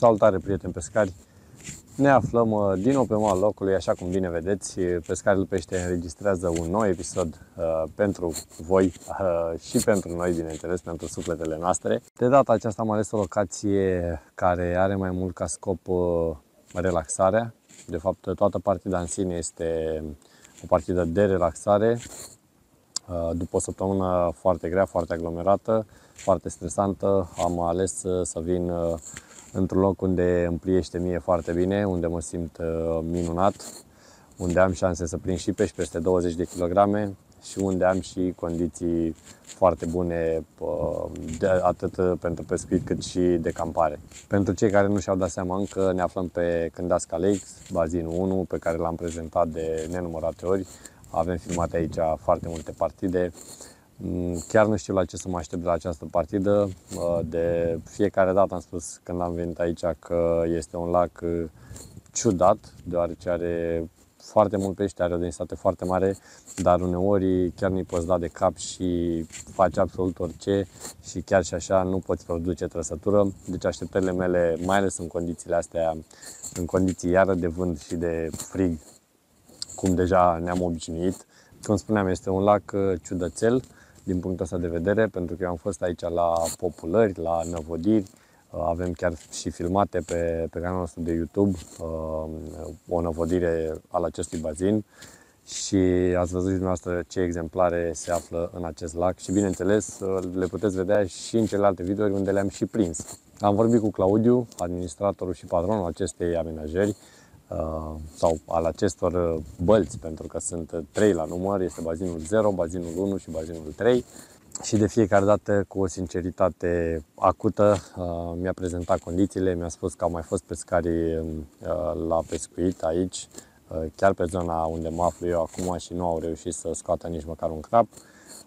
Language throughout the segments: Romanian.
Salutare prieteni pescari! Ne aflăm uh, din nou pe mal locului, așa cum bine vedeți, Pescarul Pește înregistrează un nou episod uh, pentru voi uh, și pentru noi, bineînțeles, pentru sufletele noastre. De data aceasta am ales o locație care are mai mult ca scop uh, relaxarea. De fapt, toată partida în sine este o partidă de relaxare. Uh, după o săptămână foarte grea, foarte aglomerată, foarte stresantă, am ales uh, să vin uh, într-un loc unde îmi pliește mie foarte bine, unde mă simt uh, minunat, unde am șanse să prind și pești peste 20 de kilograme și unde am și condiții foarte bune de, atât pentru pescuit cât și de campare. Pentru cei care nu și-au dat seama încă, ne aflăm pe Cândasca Lakes, bazinul 1, pe care l-am prezentat de nenumărate ori. Avem filmate aici foarte multe partide. Mm, chiar nu știu la ce să mă aștept de la această partidă. De fiecare dată am spus când am venit aici că este un lac uh, ciudat, deoarece are foarte mult pește, are o densitate foarte mare, dar uneori chiar nu-i poți da de cap și faci absolut orice și chiar și așa nu poți produce trăsătură. Deci așteptările mele, mai ales în condițiile astea, în condiții iară de vânt și de frig, cum deja ne-am obișnuit. Cum spuneam, este un lac uh, ciudățel, din punctul ăsta de vedere, pentru că eu am fost aici la populări, la năvodiri, uh, avem chiar și filmate pe, pe canalul nostru de YouTube uh, o năvodire al acestui bazin și ați văzut dumneavoastră ce exemplare se află în acest lac și bineînțeles uh, le puteți vedea și în celelalte videouri unde le-am și prins. Am vorbit cu Claudiu, administratorul și patronul acestei amenajări, Uh, sau al acestor uh, bălți, pentru că sunt uh, trei la număr, este bazinul 0, bazinul 1 și bazinul 3 și de fiecare dată cu o sinceritate acută mi-a prezentat condițiile, mi-a spus că au mai fost pescari la pescuit aici, chiar pe zona unde mă aflu eu acum și nu au reușit să scoată nici măcar un crap.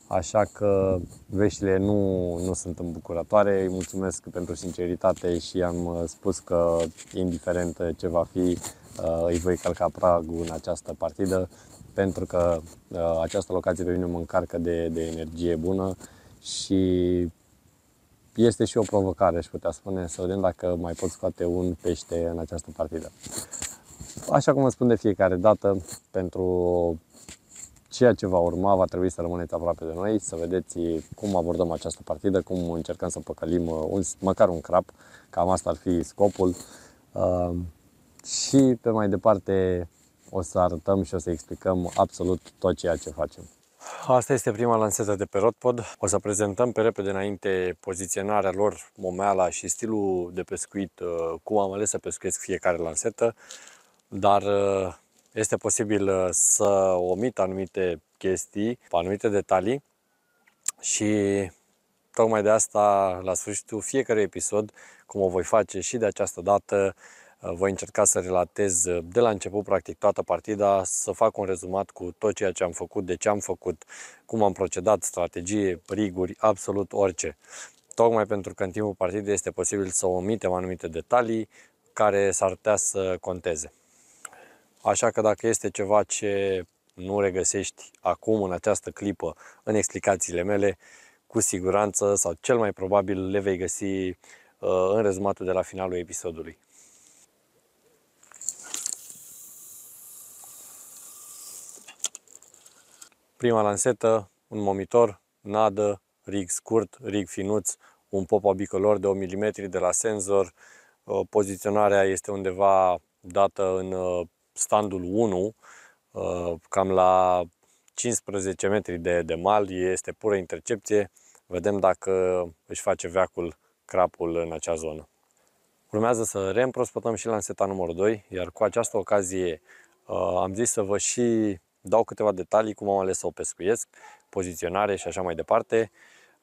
Așa că veștile nu, nu sunt îmbucurătoare. Îi mulțumesc pentru sinceritate și am spus că, indiferent ce va fi, Uh, îi voi calca pragul în această partidă pentru că uh, această locație pe mine mă încarcă de, de energie bună și este și o provocare, aș putea spune, să vedem dacă mai pot scoate un pește în această partidă. Așa cum vă spun de fiecare dată, pentru ceea ce va urma, va trebui să rămâneți aproape de noi, să vedeți cum abordăm această partidă, cum încercăm să păcălim uh, un, măcar un crap, cam asta ar fi scopul și pe mai departe o să arătăm și o să explicăm absolut tot ceea ce facem. Asta este prima lansetă de pe Rotpod. O să prezentăm pe repede înainte poziționarea lor, momeala și stilul de pescuit, uh, cum am ales să pescuiesc fiecare lansetă, dar uh, este posibil uh, să omit anumite chestii, anumite detalii și tocmai de asta, la sfârșitul fiecărui episod, cum o voi face și de această dată, Uh, voi încerca să relatez uh, de la început, practic, toată partida, să fac un rezumat cu tot ceea ce am făcut, de ce am făcut, cum am procedat, strategie, riguri, absolut orice. Tocmai pentru că în timpul partidei este posibil să omitem anumite detalii care s-ar putea să conteze. Așa că dacă este ceva ce nu regăsești acum, în această clipă, în explicațiile mele, cu siguranță sau cel mai probabil le vei găsi uh, în rezumatul de la finalul episodului. Prima lansetă, un momitor, nadă, rig scurt, rig finuț, un pop bicolor de 1 mm de la senzor. Uh, poziționarea este undeva dată în uh, standul 1, uh, cam la 15 metri de, de mal, este pură intercepție. Vedem dacă își face veacul crapul în acea zonă. Urmează să reîmprospătăm și lanseta numărul 2, iar cu această ocazie am zis să vă și dau câteva detalii cum am ales să o pescuiesc, poziționare și așa mai departe.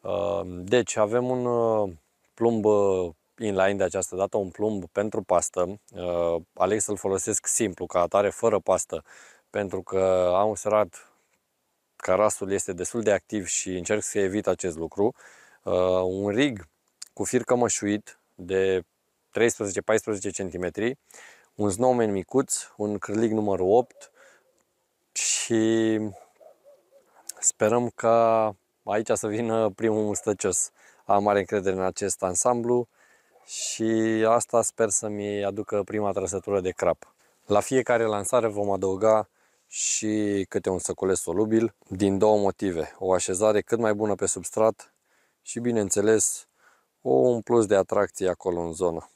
Uh, deci avem un uh, plumb uh, inline de această dată, un plumb pentru pastă. Aleg să-l folosesc simplu, ca atare, fără pastă, pentru că am observat că rastul este destul de activ și încerc să evit acest lucru. Un rig cu fir cămășuit de 13-14 cm, un snowman micuț, un cârlig numărul 8, și sperăm ca aici să vină primul mustăcios. Am mare încredere în acest ansamblu și asta sper să-mi aducă prima trăsătură de crap. La fiecare lansare vom adăuga și câte un săculeț solubil din două motive. O așezare cât mai bună pe substrat și bineînțeles o un plus de atracție acolo în zonă.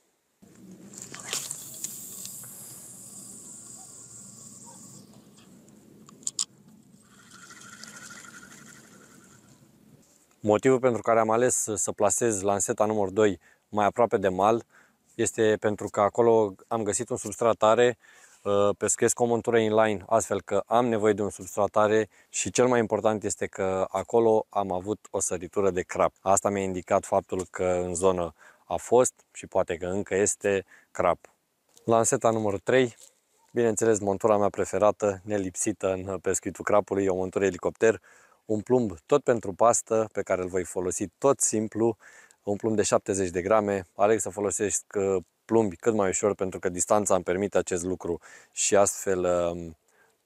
Motivul pentru care am ales să plasez lanseta numărul 2 mai aproape de mal este pentru că acolo am găsit un substrat tare, uh, pescuiesc o montură inline, astfel că am nevoie de un substrat tare și cel mai important este că acolo am avut o săritură de crap. Asta mi-a indicat faptul că în zonă a fost și poate că încă este crap. Lanseta numărul 3, bineînțeles montura mea preferată, nelipsită în pescuitul crapului, o montură elicopter, un plumb tot pentru pastă pe care îl voi folosi tot simplu, un plumb de 70 de grame. Aleg să folosesc uh, plumbi cât mai ușor pentru că distanța îmi permite acest lucru și astfel um,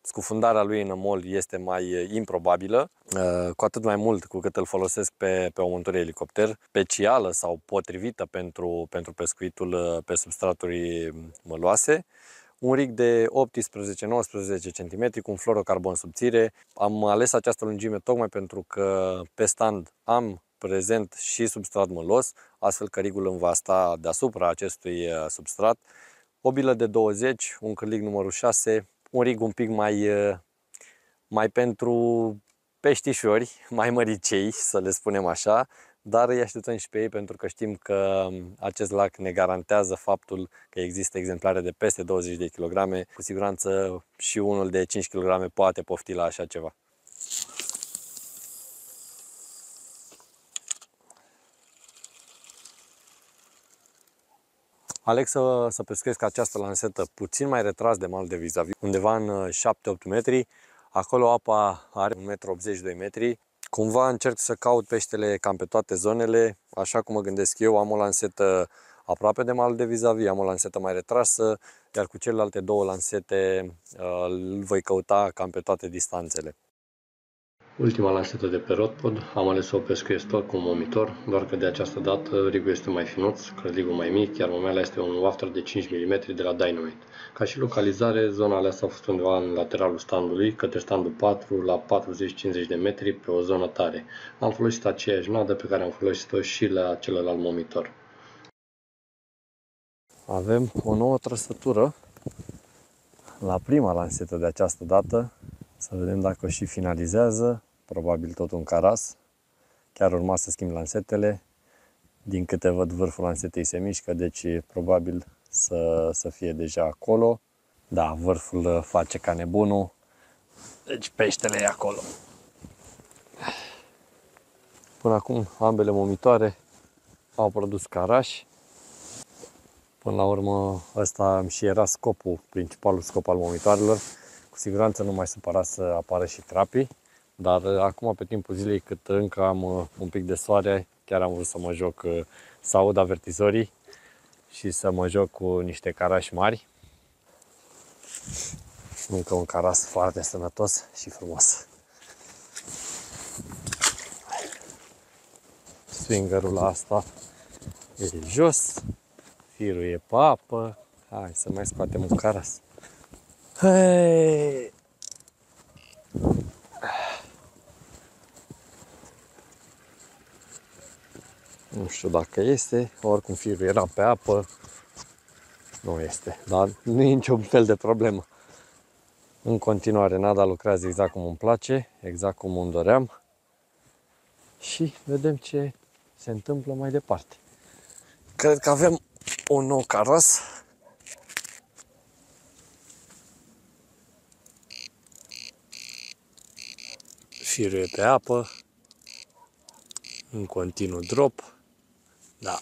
scufundarea lui în mol este mai uh, improbabilă, uh, cu atât mai mult cu cât îl folosesc pe, pe o montură elicopter specială sau potrivită pentru, pentru pescuitul pe substraturi măloase un rig de 18-19 cm cu un fluorocarbon subțire. Am ales această lungime tocmai pentru că pe stand am prezent și substrat mălos, astfel că rigul îmi va sta deasupra acestui uh, substrat. O bilă de 20, un cârlig numărul 6, un rig un pic mai, uh, mai pentru peștișori, mai măricei, să le spunem așa, dar îi așteptăm și pe ei pentru că știm că um, acest lac ne garantează faptul că există exemplare de peste 20 de kg. Cu siguranță și unul de 5 kg poate pofti la așa ceva. Aleg să, să pescuiesc această lansetă puțin mai retras de mal de vis-a-vis, undeva în 7-8 uh, metri. Acolo apa are 1,82 m, Cumva încerc să caut peștele cam pe toate zonele, așa cum mă gândesc eu, am o lansetă aproape de mal de vis-a-vis, am o lansetă mai retrasă, iar cu celelalte două lansete uh, îl voi căuta cam pe toate distanțele. Ultima lansetă de pe Rotpod, am ales să o pescuiesc tot cu un momitor, doar că de această dată rigul este mai finuț, cărligul mai mic, iar momela este un wafter de 5 mm de la Dynamite. Ca și localizare, zona aleasă a fost undeva în lateralul standului, către standul 4, la 40-50 de metri, pe o zonă tare. Am folosit aceeași nadă pe care am folosit-o și la celălalt momitor. Avem o nouă trăsătură la prima lansetă de această dată. Să vedem dacă o și finalizează probabil tot un caras. Chiar urma să schimb lansetele. Din câte văd, vârful lansetei se mișcă, deci probabil să, să fie deja acolo. Da, vârful face ca nebunul. Deci peștele e acolo. Până acum ambele momitoare au produs carași. Până la urmă ăsta și era scopul, principalul scop al momitoarelor. Cu siguranță nu mai supăra să apară și crapii. Dar uh, acum, pe timpul zilei, cât încă am uh, un pic de soare, chiar am vrut să mă joc, uh, să aud avertizorii și să mă joc cu niște carași mari. Încă un caras foarte sănătos și frumos. Swingerul la asta e jos, firul e pe apă. Hai să mai scoatem un caras. Hei! Nu știu dacă este, oricum firul era pe apă. Nu este, dar nu e niciun fel de problemă. În continuare, nada lucrează exact cum îmi place, exact cum îmi doream. Și vedem ce se întâmplă mai departe. Cred că avem un nou caras. Firul e pe apă, în continuu drop. Da.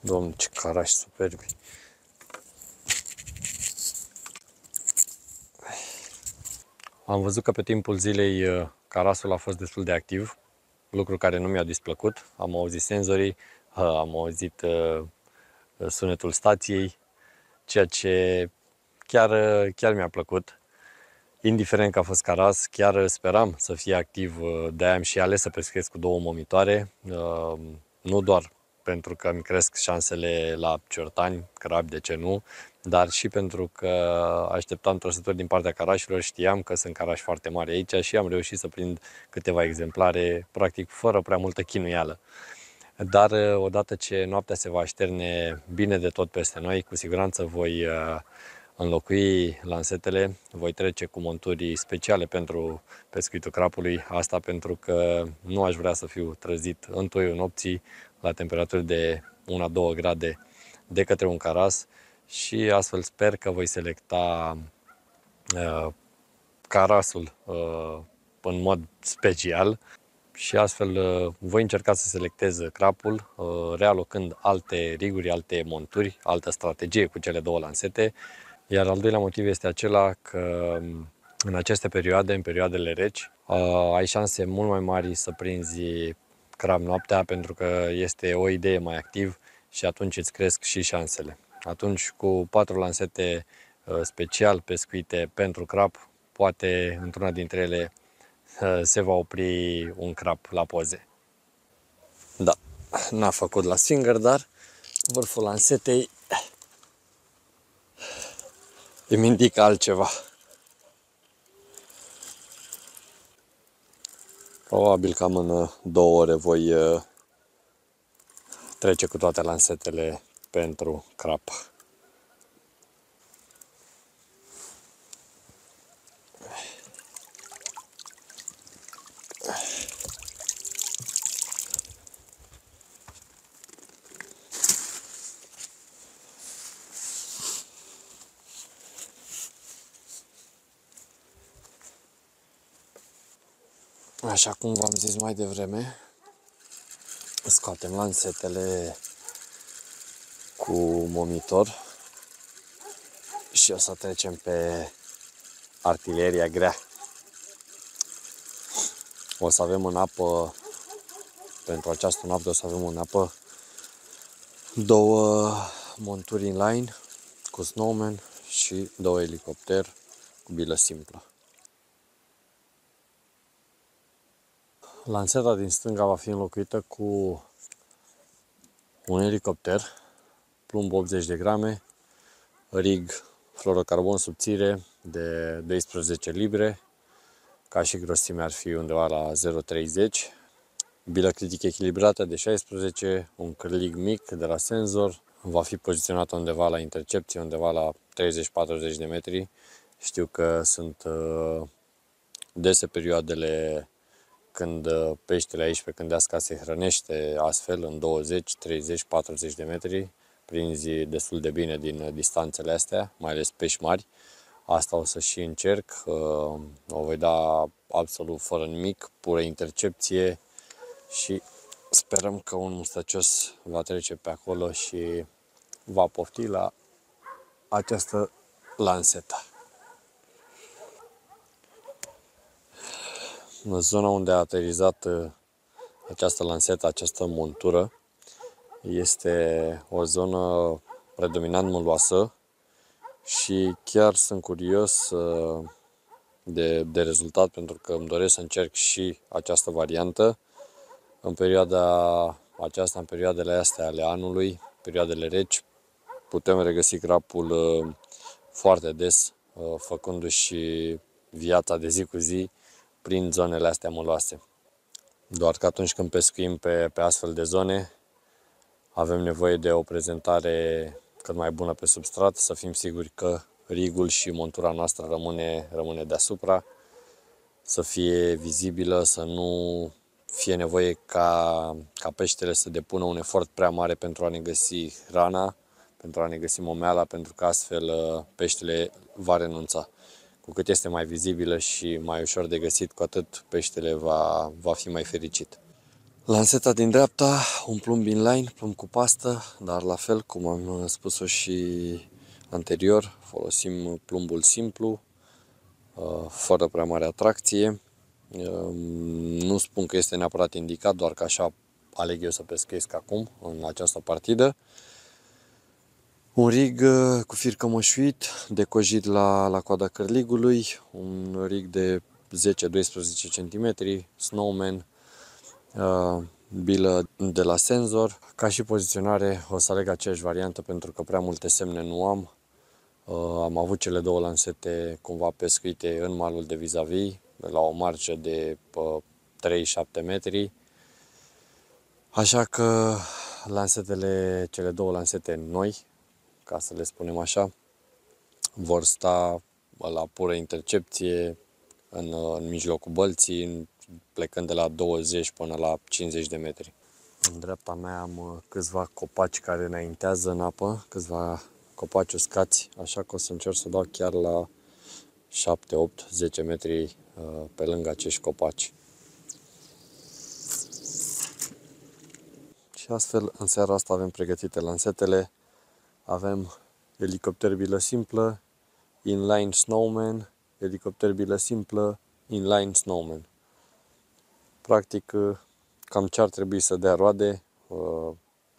Domnul, ce carași superbi. Am văzut că pe timpul zilei uh, carasul a fost destul de activ, lucru care nu mi-a displăcut. Am auzit senzorii, uh, am auzit uh, sunetul stației, ceea ce chiar, chiar mi-a plăcut. Indiferent că a fost caras, chiar speram să fie activ, de-aia am și ales să pescuiesc cu două momitoare, nu doar pentru că îmi cresc șansele la ciortani, crabi, de ce nu, dar și pentru că așteptam trăsături din partea carașilor, știam că sunt carași foarte mari aici și am reușit să prind câteva exemplare, practic fără prea multă chinuială. Dar odată ce noaptea se va așterne bine de tot peste noi, cu siguranță voi uh, înlocui lansetele, voi trece cu monturi speciale pentru pescuitul crapului, asta pentru că nu aș vrea să fiu trezit în toiul nopții la temperaturi de 1-2 grade de către un caras și astfel sper că voi selecta uh, carasul uh, în mod special și astfel uh, voi încerca să selectez crapul, uh, realocând alte riguri, alte monturi, altă strategie cu cele două lansete. Iar al doilea motiv este acela că um, în aceste perioade, în perioadele reci, uh, ai șanse mult mai mari să prinzi crab noaptea pentru că este o idee mai activ și atunci îți cresc și șansele. Atunci cu patru lansete uh, special pescuite pentru crap, poate într-una dintre ele uh, se va opri un crap la poze. Da, n-a făcut la swinger, dar vârful lansetei îmi indică altceva. Probabil cam în uh, două ore voi uh, trece cu toate lansetele pentru crap. Așa cum v-am zis mai devreme, scoatem lansetele cu momitor și o să trecem pe artileria grea. O să avem în apă, pentru această noapte o să avem în apă două monturi inline cu snowman și două elicopter cu bilă simplă. Lanseta din stânga va fi înlocuită cu un elicopter, plumb 80 de grame, rig fluorocarbon subțire de 12 libre, ca și grosime ar fi undeva la 0,30, bilă critic echilibrată de 16, un cârlig mic de la senzor, va fi poziționat undeva la intercepție, undeva la 30-40 de metri. Știu că sunt uh, dese perioadele când uh, peștele aici pe Cândeasca se hrănește astfel în 20, 30, 40 de metri, prinzi destul de bine din uh, distanțele astea, mai ales pești mari. Asta o să și încerc, uh, o voi da absolut fără nimic, pură intercepție și sperăm că un mustăcios va trece pe acolo și va pofti la această lansetă. În zona unde a aterizat uh, această lansetă, această montură, este o zonă predominant măloasă și chiar sunt curios uh, de, de rezultat pentru că îmi doresc să încerc și această variantă. În perioada aceasta, în perioadele astea ale anului, perioadele reci, putem regăsi crapul uh, foarte des, făcându-și viața de zi cu zi prin zonele astea măloase. Doar că atunci când pescuim pe, pe astfel de zone, avem nevoie de o prezentare cât mai bună pe substrat, să fim siguri că rigul și montura noastră rămâne, rămâne deasupra, să fie vizibilă, să nu fie nevoie ca, ca peștele să depună un efort prea mare pentru a ne găsi hrana, pentru a ne găsi momeala, pentru că astfel uh, peștele va renunța cu cât este mai vizibilă și mai ușor de găsit, cu atât peștele va, va fi mai fericit. Lanseta din dreapta, un plumb inline, plumb cu pastă, dar la fel cum am spus-o și anterior, folosim plumbul simplu, uh, fără prea mare atracție. Um, nu spun că este neapărat indicat, doar că așa aleg eu să pescuiesc acum, în această partidă. Un rig uh, cu fir cămășuit, decojit la, la coada cărligului, un rig de 10-12 cm, snowman, uh, bilă de la senzor. Ca și poziționare o să aleg aceeași variantă pentru că prea multe semne nu am. Uh, am avut cele două lansete cumva pescuite în malul de vis-a-vis, la o marge de 3-7 metri. Așa că lansetele, cele două lansete noi, ca să le spunem așa, vor sta la pură intercepție în, în mijlocul bălții, plecând de la 20 până la 50 de metri. În dreapta mea am uh, câțiva copaci care înaintează în apă, câțiva copaci uscați, așa că o să încerc să dau chiar la 7, 8, 10 metri uh, pe lângă acești copaci. Și astfel, în seara asta avem pregătite lansetele, avem elicopter bilă simplă, inline snowman, elicopter bilă simplă, inline snowman. Practic, cam ce ar trebui să dea roade,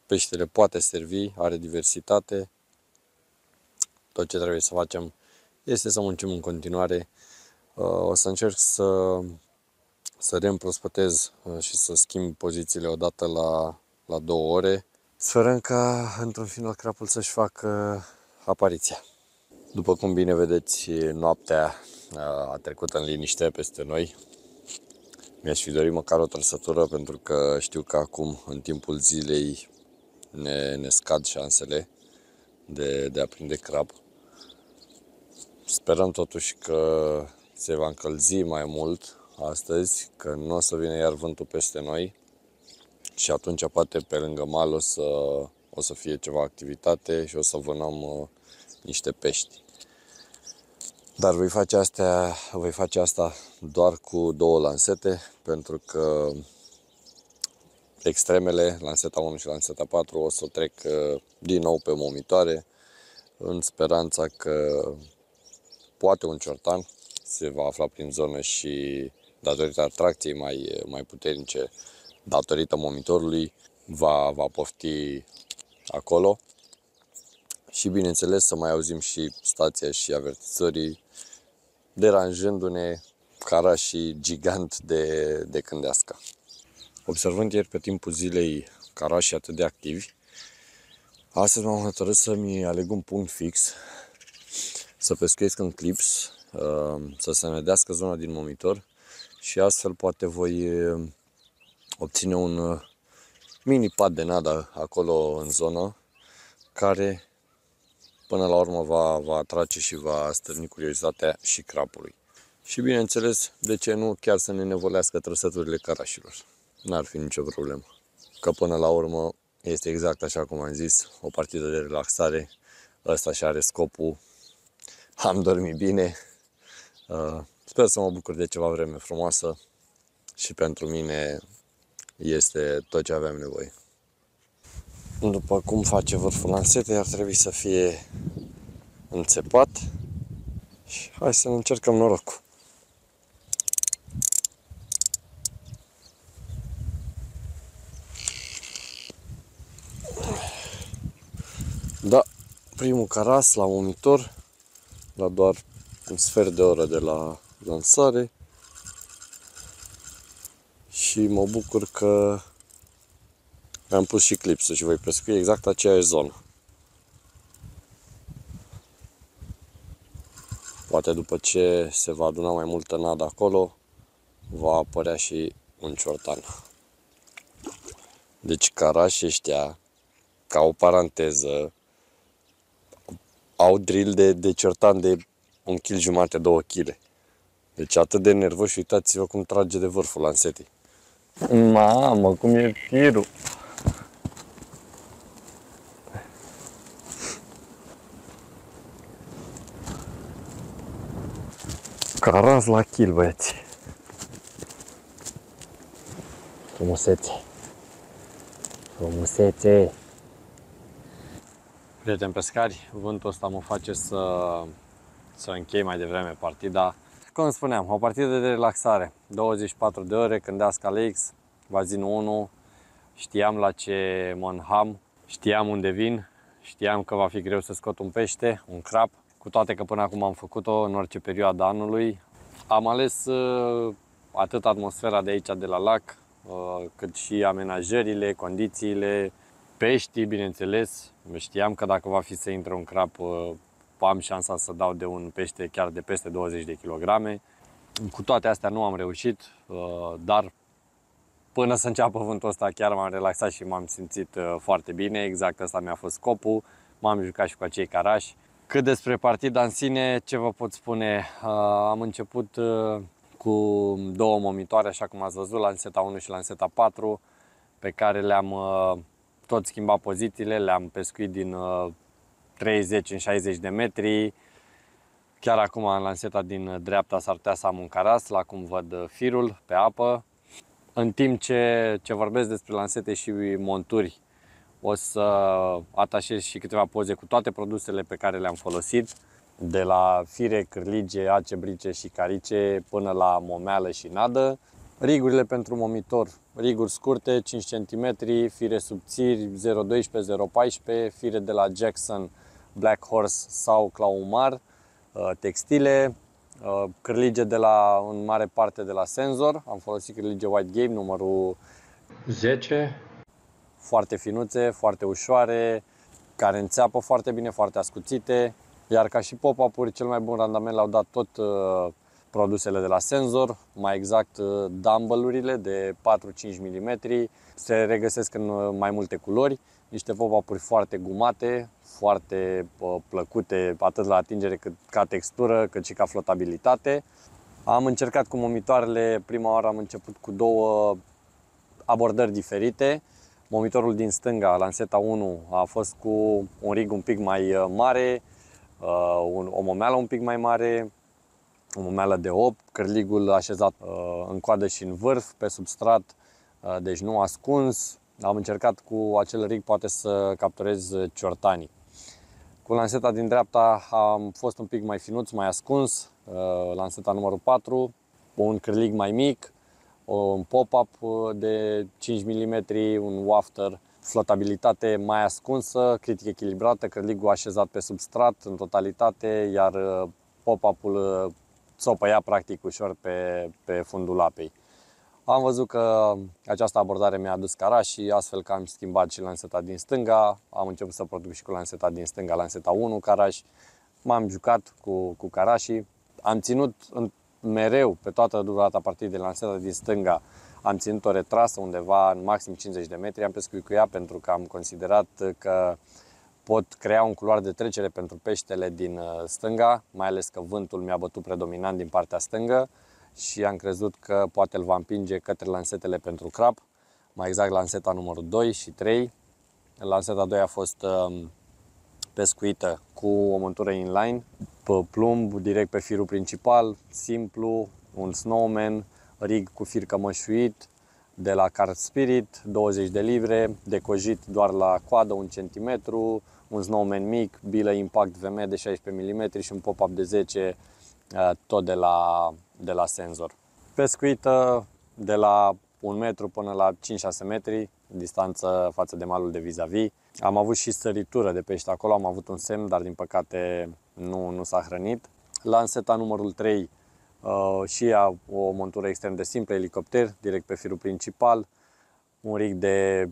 peștele poate servi, are diversitate. Tot ce trebuie să facem este să muncim în continuare. O să încerc să, să reîmprospătez și să schimb pozițiile odată la, la două ore. Sperăm ca într-un final crapul să-și facă apariția. După cum bine vedeți, noaptea a trecut în liniște peste noi. Mi-aș fi dorit măcar o trăsătură pentru că știu că acum, în timpul zilei, ne, ne scad șansele de, de a prinde crab. Sperăm totuși că se va încălzi mai mult astăzi, că nu o să vină iar vântul peste noi și atunci poate pe lângă mal o să, o să fie ceva activitate și o să vânăm uh, niște pești. Dar voi face, astea, voi face asta doar cu două lansete, pentru că extremele, lanseta 1 și lanseta 4, o să trec uh, din nou pe momitoare, în speranța că poate un ciortan se va afla prin zonă și datorită atracției mai, mai puternice, datorită monitorului, va, va pofti acolo și bineînțeles să mai auzim și stația și avertizorii deranjându-ne cara și gigant de, de cândească. Observând ieri pe timpul zilei carașii atât de activi, astăzi m-am hotărât să-mi aleg un punct fix, să pescuiesc în clips, uh, să se nedească zona din monitor și astfel poate voi uh, obține un uh, mini pad de nada acolo în zonă care până la urmă va, va atrage și va stârni curiozitatea și crapului. Și bineînțeles, de ce nu chiar să ne nevolească trăsăturile carașilor. N-ar fi nicio problemă. Că până la urmă este exact așa cum am zis, o partidă de relaxare. Ăsta și are scopul. Am dormit bine. Uh, sper să mă bucur de ceva vreme frumoasă și pentru mine este tot ce aveam nevoie. După cum face vârful lansetei, ar trebui să fie înțepat și hai să ne încercăm norocul. Da, primul caras la monitor, la doar un sfert de oră de la lansare și mă bucur că am pus și clipsul și voi pescui exact aceeași zonă. Poate după ce se va aduna mai multă nadă acolo, va apărea și un ciortan. Deci carașii ăștia, ca o paranteză, au drill de, de ciortan de un kg jumate, două kg. Deci atât de nervos uitați-vă cum trage de vârful lansetii. Mamă, cum e tirul! Caraz la kill, băieți. Frumusețe. Frumusețe. Prieteni pescari, vântul ăsta mă face să, să închei mai devreme partida. Cum spuneam, o partidă de relaxare. 24 de ore, cândească Alex, bazinul 1. Știam la ce mă înham, știam unde vin Știam că va fi greu să scot un pește, un crap, cu toate că până acum am făcut-o în orice perioadă anului. Am ales uh, atât atmosfera de aici, de la lac, uh, cât și amenajările, condițiile, peștii, bineînțeles. Știam că dacă va fi să intre un crap, uh, am șansa să dau de un pește chiar de peste 20 de kilograme. Cu toate astea nu am reușit, dar până să înceapă vântul ăsta chiar m-am relaxat și m-am simțit foarte bine. Exact asta mi-a fost scopul. M-am jucat și cu acei carași. Cât despre partida în sine, ce vă pot spune? Am început cu două momitoare, așa cum ați văzut, Lanseta 1 și Lanseta 4, pe care le-am tot schimbat pozițiile, le-am pescuit din 30 în 60 de metri. Chiar acum în lanseta din dreapta s-ar putea să am un caras, la cum văd firul pe apă. În timp ce, ce vorbesc despre lansete și monturi, o să atașez și câteva poze cu toate produsele pe care le-am folosit, de la fire, cârlige, ace, brice și carice până la momeală și nadă. Rigurile pentru momitor, riguri scurte, 5 cm, fire subțiri, 0,12, 0,14, fire de la Jackson, Black Horse sau Claumar, uh, textile, uh, cârlige de la, în mare parte de la Senzor. Am folosit cârlige White Game numărul 10, foarte finuțe, foarte ușoare, care înțeapă foarte bine, foarte ascuțite. Iar ca și pop-up-uri, cel mai bun randament l-au dat tot uh, produsele de la Senzor, mai exact uh, dumbbell-urile de 4-5 mm. Se regăsesc în uh, mai multe culori, niște pop-up-uri foarte gumate, foarte uh, plăcute atât la atingere cât ca textură, cât și ca flotabilitate. Am încercat cu momitoarele, prima oară am început cu două abordări diferite. Momitorul din stânga, Lanseta 1, a fost cu un rig un pic mai uh, mare, uh, o momeală un pic mai mare, o momeală de 8, cărligul așezat uh, în coadă și în vârf, pe substrat, deci nu ascuns. Am încercat cu acel rig poate să capturez ciortanii. Cu lanseta din dreapta am fost un pic mai finuț, mai ascuns, lanseta numărul 4, un cârlig mai mic, un pop-up uh, de 5 mm, un wafter, flotabilitate mai ascunsă, critic echilibrată, cărligul așezat pe substrat în totalitate, iar uh, pop-up-ul uh, țopă ia practic ușor pe, pe fundul apei. Am văzut că această abordare mi-a adus cara și astfel că am schimbat și lanseta din stânga, am început să produc și cu lanseta din stânga, lanseta 1 caraș, m-am jucat cu, cu carașii, am ținut mereu, pe toată durata partidei de lansată din stânga, am ținut o retrasă undeva în maxim 50 de metri, am pescuit cu ea pentru că am considerat că pot crea un culoar de trecere pentru peștele din uh, stânga, mai ales că vântul mi-a bătut predominant din partea stângă și am crezut că poate îl va împinge către lansetele pentru crap, mai exact lanseta numărul 2 și 3. Lanseta 2 a fost um, pescuită cu o montură inline, pe plumb, direct pe firul principal, simplu, un snowman, rig cu fir cămășuit, de la Car Spirit, 20 de livre, decojit doar la coadă 1 cm, un snowman mic, bilă impact VM de 16 mm și un pop-up de 10 uh, tot de la, de la senzor. Pescuită de la 1 metru până la 5-6 metri, distanță față de malul de vis-a-vis. Am avut și săritură de pește acolo, am avut un semn, dar din păcate nu, nu s-a hrănit. La înseta numărul 3 uh, și ea o montură extrem de simplă, elicopter, direct pe firul principal, un rig de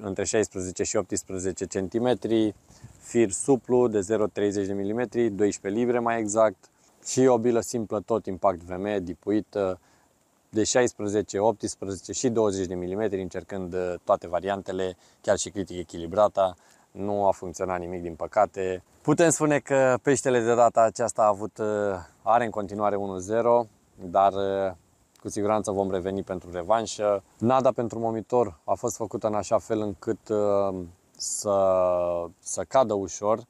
între 16 și 18 cm, fir suplu de 0,30 de mm, 12 livre mai exact, și o bilă simplă, tot impact VM, dipuită, de 16, 18 și 20 de mm, încercând uh, toate variantele, chiar și critic echilibrata. Nu a funcționat nimic, din păcate. Putem spune că peștele de data aceasta a avut, uh, are în continuare 1-0, dar uh, cu siguranță vom reveni pentru revanșă. Nada pentru momitor a fost făcută în așa fel încât să, să cadă ușor,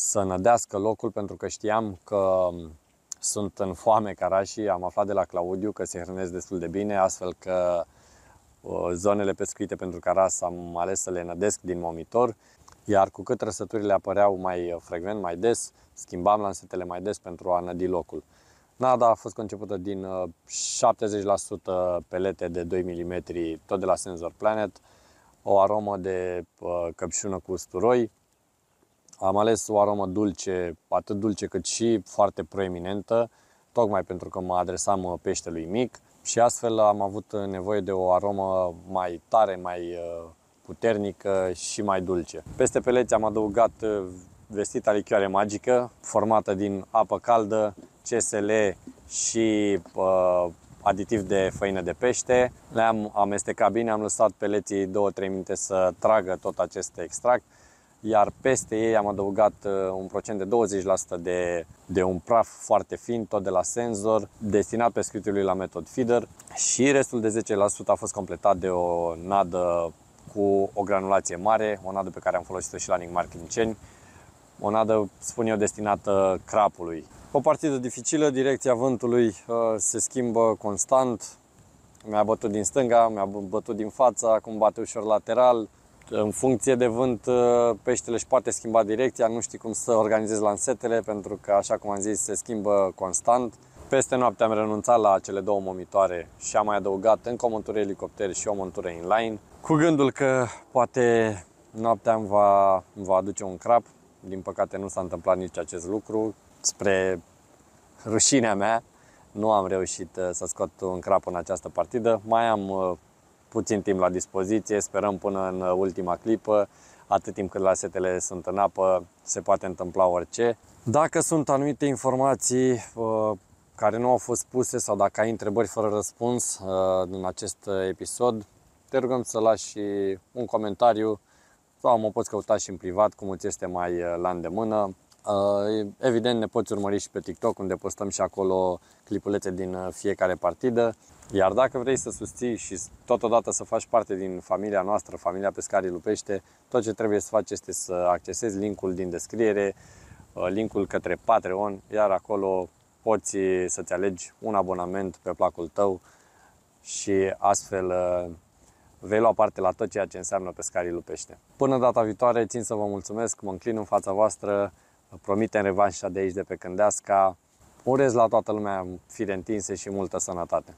să nădească locul, pentru că știam că sunt în foame carașii, am aflat de la Claudiu că se hrănesc destul de bine, astfel că uh, zonele pescuite pentru caras am ales să le nădesc din momitor, iar cu cât trăsăturile apăreau mai frecvent, mai des, schimbam lansetele mai des pentru a nădi locul. Nada a fost concepută din 70% pelete de 2 mm, tot de la Sensor Planet, o aromă de uh, căpșună cu usturoi, Am ales o aromă dulce, atât dulce cât și foarte proeminentă, tocmai pentru că mă adresam peștelui mic și astfel am avut nevoie de o aromă mai tare, mai uh, puternică și mai dulce. Peste peleți am adăugat uh, vestita lichioare magică, formată din apă caldă, CSL și uh, aditiv de făină de pește. Le-am amestecat bine, am lăsat peleții 2-3 minute să tragă tot acest extract, iar peste ei am adăugat uh, un procent de 20% de, de un praf foarte fin, tot de la senzor, destinat pescuitului la metod feeder și restul de 10% a fost completat de o nadă cu o granulație mare, o nadă pe care am folosit-o și la Nigmar Clinceni, o nadă, spun eu, destinată crapului. O partidă dificilă, direcția vântului uh, se schimbă constant. Mi-a bătut din stânga, mi-a bătut din fața, acum bate ușor lateral. În funcție de vânt, uh, peștele își poate schimba direcția, nu știi cum să organizezi lansetele, pentru că, așa cum am zis, se schimbă constant. Peste noapte am renunțat la cele două momitoare și am mai adăugat încă o montură elicopter și o montură inline, cu gândul că poate noaptea îmi va, îmi va aduce un crap. Din păcate nu s-a întâmplat nici acest lucru. Spre rușinea mea, nu am reușit uh, să scot un crap în această partidă. Mai am uh, puțin timp la dispoziție, sperăm până în uh, ultima clipă, atât timp cât lasetele sunt în apă, se poate întâmpla orice. Dacă sunt anumite informații care nu au fost puse sau dacă ai întrebări fără răspuns în acest episod, te rugăm să lași un comentariu sau mă poți căuta și în privat, cum îți este mai la îndemână. Uh, evident, ne poți urmări și pe TikTok, unde postăm și acolo clipulețe din uh, fiecare partidă. Iar dacă vrei să susții și totodată să faci parte din familia noastră, familia Pescarii Lupește, tot ce trebuie să faci este să accesezi linkul din descriere, uh, linkul către Patreon, iar acolo poți să-ți alegi un abonament pe placul tău și astfel vei lua parte la tot ceea ce înseamnă Pescarii Lupește. Până data viitoare, țin să vă mulțumesc, mă înclin în fața voastră, promitem revanșa de aici de pe Cândeasca. Urez la toată lumea fire întinse și multă sănătate.